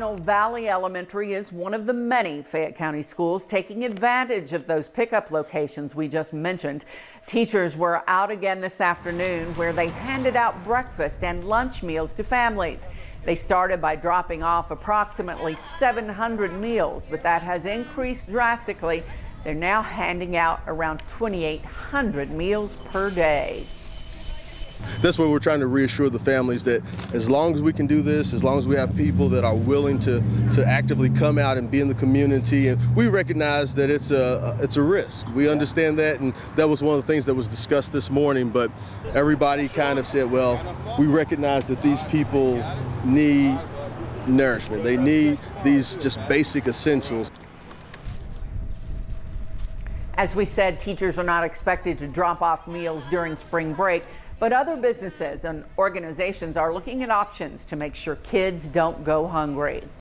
Valley Elementary is one of the many Fayette County schools taking advantage of those pickup locations we just mentioned. Teachers were out again this afternoon where they handed out breakfast and lunch meals to families. They started by dropping off approximately 700 meals, but that has increased drastically. They're now handing out around 2,800 meals per day. That's what we're trying to reassure the families that as long as we can do this, as long as we have people that are willing to to actively come out and be in the community, and we recognize that it's a it's a risk. We understand that, and that was one of the things that was discussed this morning. But everybody kind of said, well, we recognize that these people need nourishment. They need these just basic essentials. As we said, teachers are not expected to drop off meals during spring break, but other businesses and organizations are looking at options to make sure kids don't go hungry.